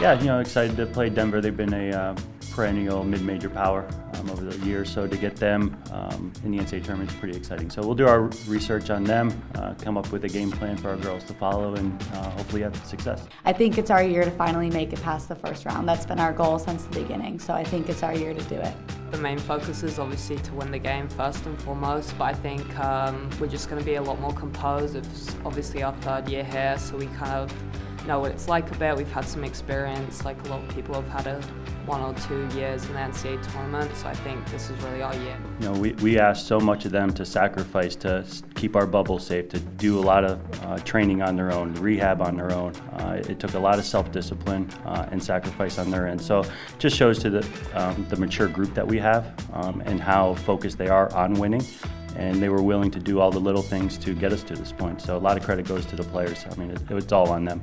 Yeah, you know, excited to play Denver. They've been a uh, perennial mid-major power um, over the years, so to get them um, in the NCAA tournament is pretty exciting. So we'll do our research on them, uh, come up with a game plan for our girls to follow, and uh, hopefully have success. I think it's our year to finally make it past the first round. That's been our goal since the beginning, so I think it's our year to do it. The main focus is obviously to win the game first and foremost, but I think um, we're just going to be a lot more composed. It's obviously our third year here, so we kind of know what it's like a bit. We've had some experience, like a lot of people have had a one or two years in the NCAA tournament, so I think this is really our year. You know, we, we asked so much of them to sacrifice to keep our bubble safe, to do a lot of uh, training on their own, rehab on their own. Uh, it took a lot of self-discipline uh, and sacrifice on their end. So it just shows to the, um, the mature group that we have um, and how focused they are on winning and they were willing to do all the little things to get us to this point. So a lot of credit goes to the players. I mean, it, it's all on them.